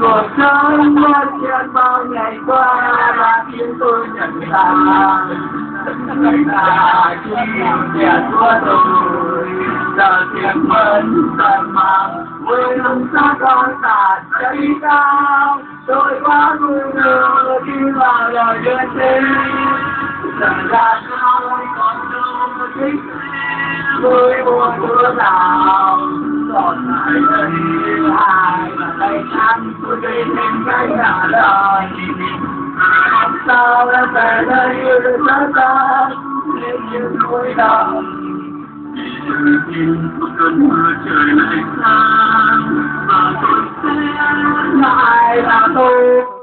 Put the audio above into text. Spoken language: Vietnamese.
cuộc sống mất trên bao ngày qua đã khiến tôi nhận ra người ta chỉ nhìn kẻ qua rồi, giờ tiếng vẫn tận mang với lòng xa con tạt cháy cao, tôi quá ngu ngơ khi vào đời đưa thế giờ ra sao còn đâu thích Tôi buồn đứa nào? Ăn tôi đi thêm cái trả lời sao em về đây như rất ta nên như cuối đầu Từ tin cơn mưa trời lại xa và tôi sẽ